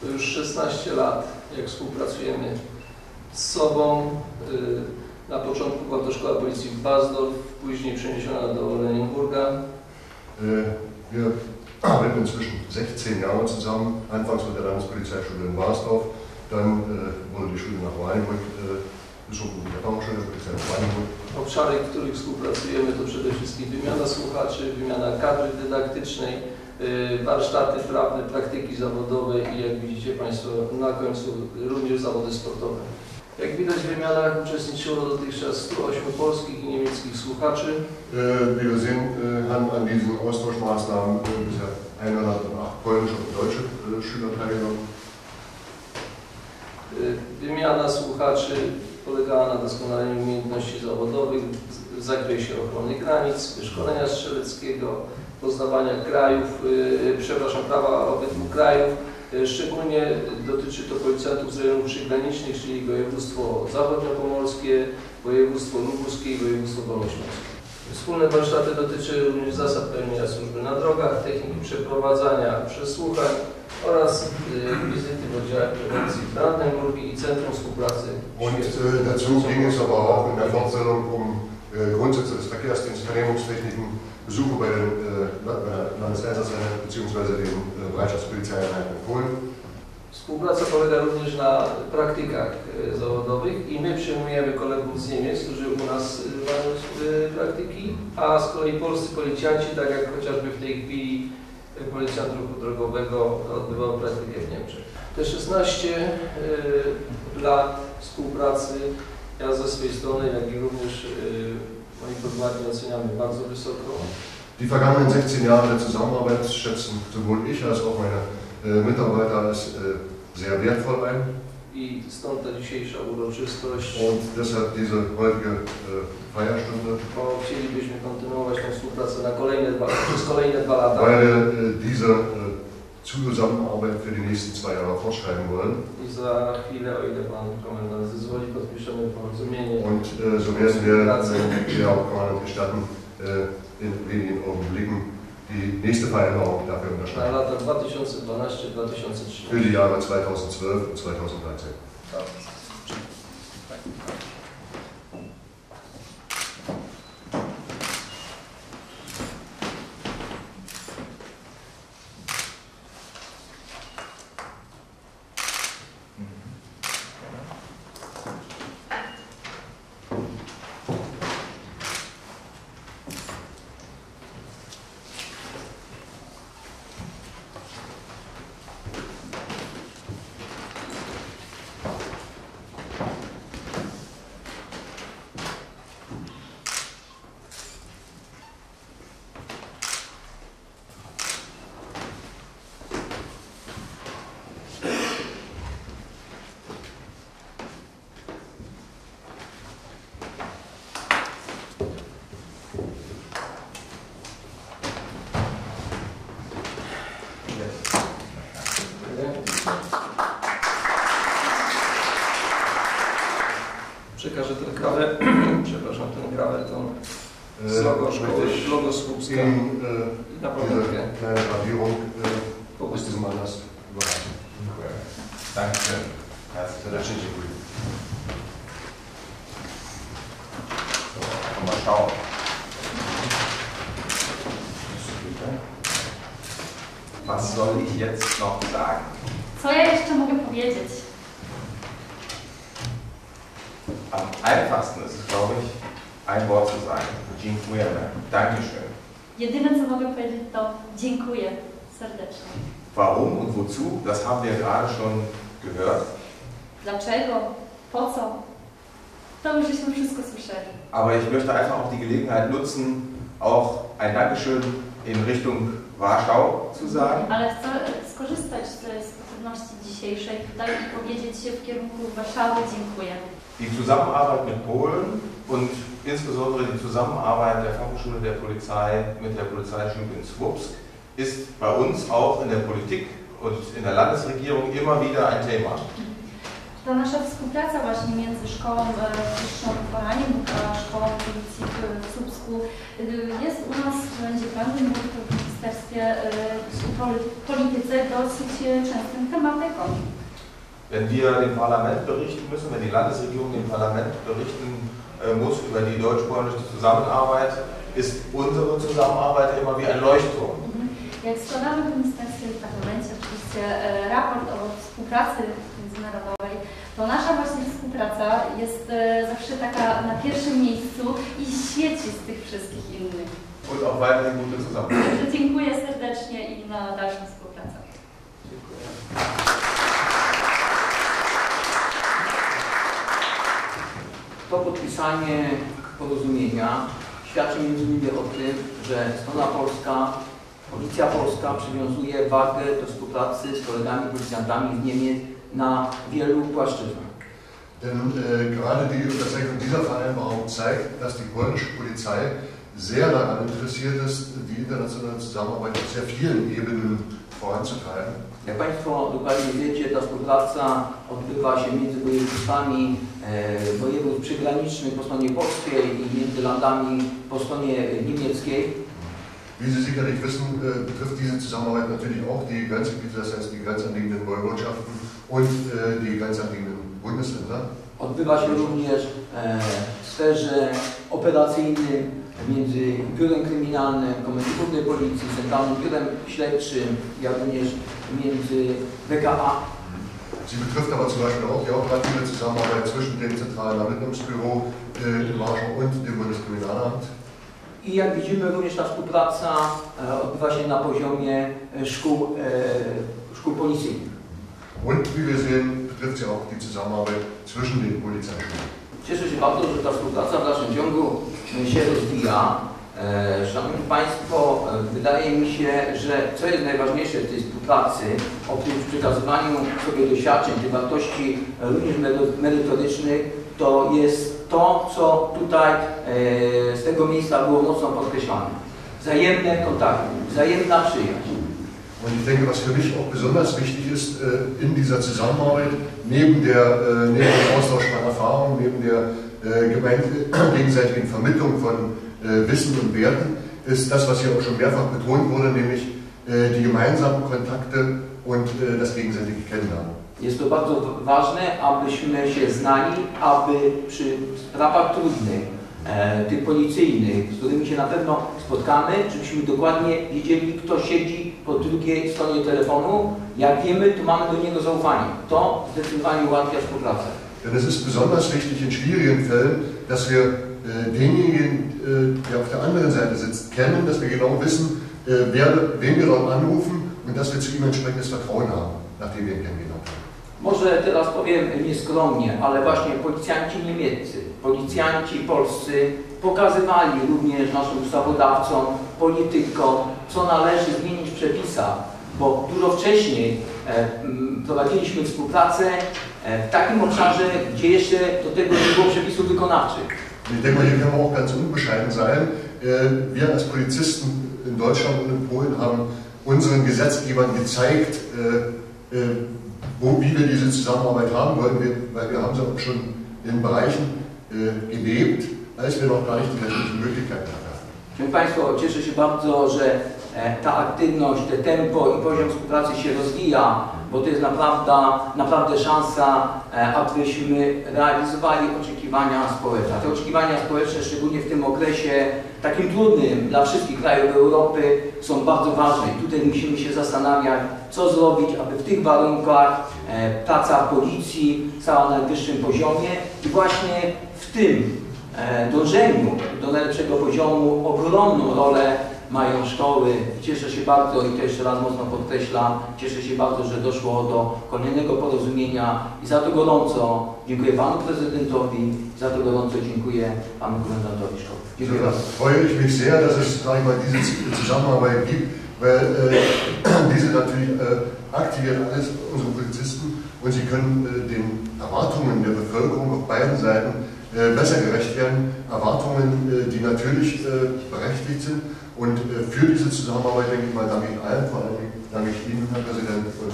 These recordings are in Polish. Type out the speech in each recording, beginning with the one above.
To już 16 lat, jak współpracujemy z sobą. Y, Na początku była to szkoła policji w Basdorf, później przeniesiona do Oranienburga. Äh, Wir arbeiten inzwischen 16 Jahre zusammen, anfangs mit der Landespolizeischule in Basdorf, dann wurde die Schule nach Oranienburg. Obszary, w których współpracujemy to przede wszystkim wymiana słuchaczy, wymiana kadry dydaktycznej, warsztaty prawne, praktyki zawodowe i jak widzicie Państwo na końcu również zawody sportowe. Jak widać w wymianach uczestniczyło dotychczas 108 polskich i niemieckich słuchaczy. Wir sehen, äh, haben an diesen Austauschmaßnahmen bisher 108 polnische und deutsche Schüler teilgenommen. Y, Wymiana słuchaczy polegała na doskonaleniu umiejętności zawodowych w zakresie ochrony granic, szkolenia strzeleckiego, poznawania krajów, y, przepraszam, prawa obydwu krajów. Y, Szczególnie dotyczy to policjantów z rejonów przygranicznych, czyli województwo zachodniopomorskie, województwo lubuskie i województwo dolnośląskie. Wspólne warsztaty dotyczy również zasad pełnienia służby na drogach, techniki przeprowadzania przesłuchań oraz y, wizyty w oddziale prewencji Brandenburgi i Centrum Współpracy Und dazu ging es aber auch in der Fortbildung um Vernehmungstechniken, Besuche bei den äh, bzw. den äh, Bereitschaftspolizeieinheiten in Polen. Współpraca polega również na praktykach y, zawodowych i my przyjmujemy kolegów z Niemiec, którzy u nas y, mają y, praktyki, a z kolei polscy policjanci, tak jak chociażby w tej chwili policjant ruchu drogowego odbywał praktykę w Niemczech. Te 16 y, lat współpracy ja ze swojej strony, jak i również y, moi podwładni oceniamy bardzo wysoko. Die vergangenen 16 Jahre der Zusammenarbeit schätzen sowohl ich als auch meine äh, Mitarbeiter als äh, sehr wertvoll ein. I stąd ta dzisiejsza uroczystość. Und deshalb diese heutige äh, Feierstunde, bo chcielibyśmy kontynuować tę współpracę na kolejne dwa, przez kolejne dwa lata. weil wir äh, diese äh, Zusammenarbeit für die nächsten zwei Jahre fortschreiben wollen. Und äh, so werden wir, äh, ja, kann man gestatten, äh, in wenigen Augenblicken die nächste Vereinbarung dafür unterschreiben. lata 2012-2013. Für die Jahre 2012 und 2013. kawę, tą z Äh, logo szkoły, logo Słupska Ihnen äh, na pamiątkę. kleine Gravierung äh, prostu diesem Anlass überreichen. Dziękuję. Dankeschön. Bardzo serdecznie dziękuję. So, mal schauen. Was soll ich jetzt noch sagen? Co ja jeszcze mogę powiedzieć? Am einfachsten ist es, glaube ich, ein Wort zu sagen. Dziękujemy. Dankeschön. Jedyne co mogę powiedzieć to dziękuję serdecznie. Warum und wozu, das haben wir gerade schon gehört. Dlaczego? Po co? To już żeśmy wszystko słyszeli. Aber ich möchte einfach auch die Gelegenheit nutzen, auch ein Dankeschön in Richtung Warschau zu sagen. Ale chcę skorzystać z sposobności dzisiejszej tutaj i powiedzieć się w kierunku Warszawy dziękuję. Die Zusammenarbeit mit Polen und insbesondere die Zusammenarbeit der Fachhochschule der Polizei mit der Polizeischule in Swupsk ist bei uns auch in der Politik und in der Landesregierung immer wieder ein Thema. Ta nasza współpraca właśnie między szkołą e, wyższą w Poraniem a szkołą policji w, Słupsku e, jest u nas, będzie pełnym w Ministerstwie e, polityce dosyć e, częstym tematyką. Wenn wir dem Parlament berichten müssen, wenn die Landesregierung dem Parlament berichten äh, muss über die deutsch-polnische Zusammenarbeit, ist unsere Zusammenarbeit immer wie ein Leuchtturm. Mhm. Jak składamy w Ministerstwie w Parlamencie oczywiście e, raport o współpracy międzynarodowej, to nasza właśnie współpraca jest e, zawsze taka na pierwszym miejscu i świeci z tych wszystkich innych. Und auch weiterhin gute Zusammenarbeit. Także dziękuję serdecznie i na dalszą współpracę. Dziękuję. To podpisanie porozumienia świadczy między innymi o tym, że strona polska, policja polska przywiązuje wagę do współpracy z kolegami policjantami z Niemiec na wielu płaszczyznach. Denn äh, gerade die Unterzeichnung dieser Vereinbarung zeigt, dass die polnische Polizei sehr daran interessiert ist, die internationale Zusammenarbeit auf sehr vielen Ebenen voranzutreiben. Jak Państwo dokładnie wiecie, ta współpraca odbywa się między województwami e, województw przygranicznych po stronie polskiej i między landami po stronie niemieckiej. Wie Sie sicherlich wissen, äh, betrifft diese Zusammenarbeit natürlich auch die Grenzgebiete, das heißt die grenzanliegenden Woiwodschaften und äh, die grenzanliegenden Bundesländer. Odbywa się również e, w sferze operacyjnej między Biurem Kryminalnym, Komendą Głównej Policji, Centralnym Biurem Śledczym, jak również między BKA. Sie betrifft aber zum Beispiel auch die operative Zusammenarbeit zwischen dem Zentralen Ermittlungsbüro äh, in Warschau und dem Bundeskriminalamt. I jak widzimy, również ta współpraca e, odbywa się na poziomie e, szkół, e, szkół policyjnych. Und wie wir sehen, betrifft sie auch die Zusammenarbeit zwischen den Polizeischulen. Cieszę się bardzo, że ta współpraca w dalszym ciągu się rozwija. E, Szanowni Państwo, e, wydaje mi się, że co jest najważniejsze w tej współpracy, oprócz przekazywaniu sobie doświadczeń, tych wartości również mery- merytorycznych, to jest to, co tutaj e, z tego miejsca było mocno podkreślane. Wzajemne kontakty, wzajemna przyjaźń. Und ich denke, was für mich auch besonders wichtig ist äh, in dieser Zusammenarbeit, neben, der, äh, neben dem Austausch von Erfahrungen, neben der äh, gegenseitigen Vermittlung von Wissen und Werten, ist das, was hier auch schon mehrfach betont wurde, nämlich die gemeinsamen Kontakte und das gegenseitige Kennenlernen. Jest to bardzo ważne, abyśmy się znali, aby przy sprawach trudnych, tych policyjnych, z którymi się na pewno spotkamy, żebyśmy dokładnie wiedzieli, kto siedzi po drugiej stronie telefonu. Jak wiemy, to mamy do niego zaufanie. To zdecydowanie ułatwia współpracę. Denn es ist besonders wichtig in schwierigen Fällen, dass wir äh, denjenigen, äh, der auf der anderen Seite sitzt, kennen, dass wir genau wissen, äh, wer, wen wir dort anrufen und dass wir zu ihm entsprechendes Vertrauen haben, nachdem wir ihn kennengelernt haben. Może teraz powiem nieskromnie, ale właśnie policjanci niemieccy, policjanci polscy pokazywali również naszym ustawodawcom, politykom, co należy zmienić w przepisach, bo dużo wcześniej e, prowadziliśmy współpracę e, w takim obszarze, gdzie jeszcze do tego nie było przepisów wykonawczych. Ich denke hier können wir auch ganz unbescheiden sein. Wir als Polizisten in Deutschland und in Polen haben unseren Gesetzgebern gezeigt, äh, wo, wie wir diese Zusammenarbeit haben wollen, weil wir haben sie schon in Bereichen äh, gelebt, als wir noch gar nicht die rechtlichen Möglichkeiten hatten. Szanowni Państwo, cieszę się bardzo, że e, ta aktywność, te tempo i poziom współpracy się rozwija, bo to jest naprawdę, naprawdę szansa, e, abyśmy realizowali oczekiwania społeczne. Te oczekiwania społeczne, szczególnie w tym okresie takim trudnym dla wszystkich krajów Europy, są bardzo ważne. I tutaj musimy się zastanawiać, co zrobić, aby w tych warunkach e, praca policji stała na najwyższym poziomie i właśnie w tym e, dążeniu do najlepszego poziomu ogromną rolę mają szkoły. Cieszę się bardzo i to jeszcze raz mocno podkreślam, cieszę się bardzo, że doszło do kolejnego porozumienia i za to gorąco dziękuję Panu Prezydentowi, za to gorąco dziękuję Panu Komendantowi Szkoły. Dziękuję bardzo. freue ich mich sehr, dass es sag ich mal, diese Zusammenarbeit gibt, weil äh, diese natürlich äh, aktiviert alles unsere Polizisten und sie können äh, den Erwartungen der Bevölkerung auf beiden Seiten besser gerecht werden. Erwartungen, äh, die natürlich äh, berechtigt sind. Und äh, für diese Zusammenarbeit, denke ich mal, danke ich allen, vor allem danke ich Ihnen, Herr Präsident, und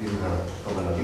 Ihnen, Herr Kommandant.